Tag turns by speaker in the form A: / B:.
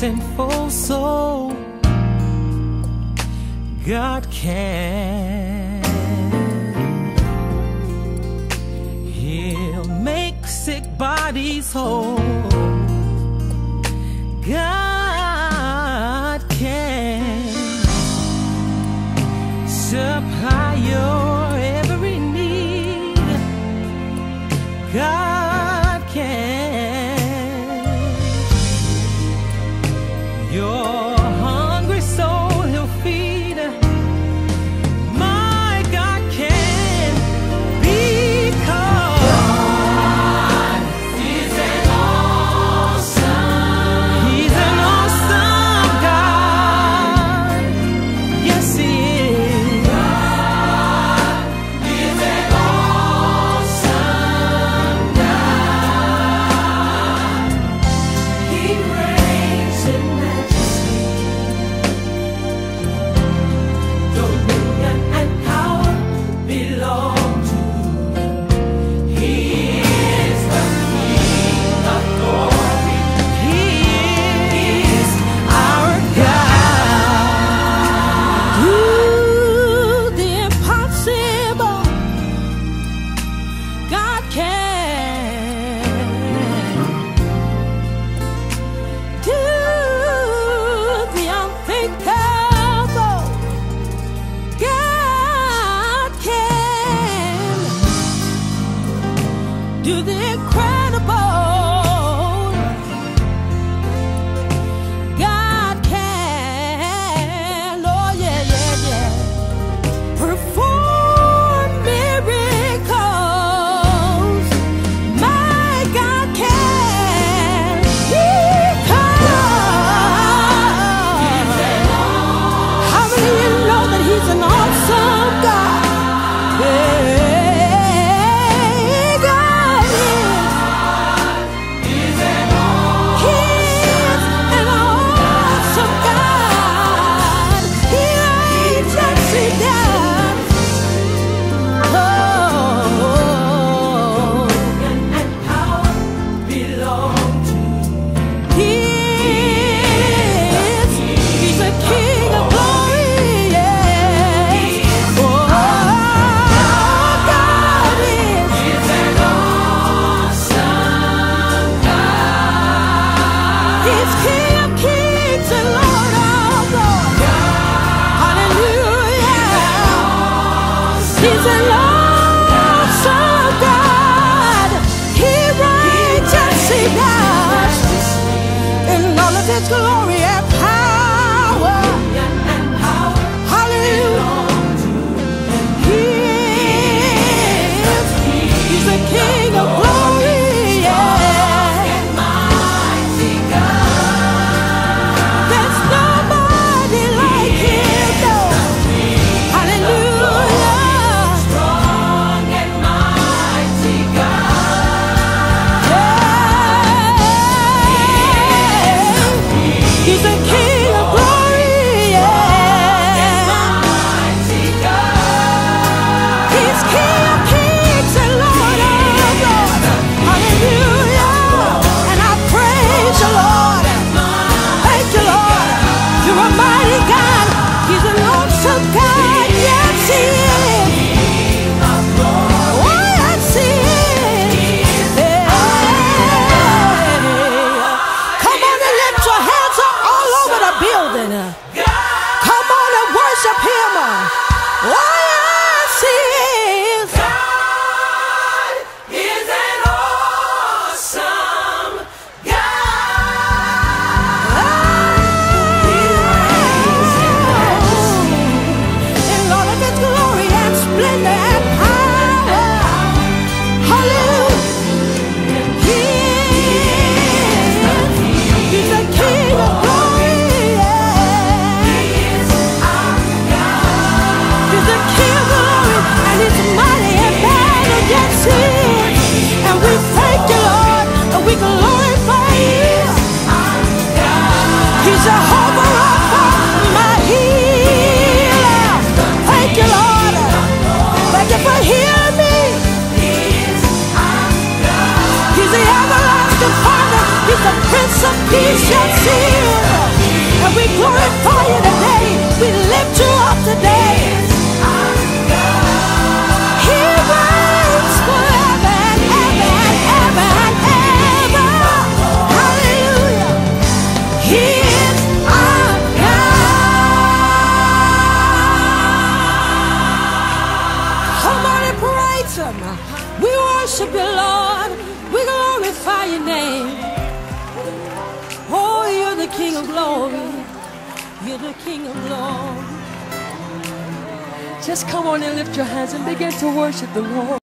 A: sinful soul. God can. He'll make sick bodies whole. God can supply your It's here. Peace. King of glory. You're the King of glory.
B: Just come on and lift your hands and begin to worship the Lord.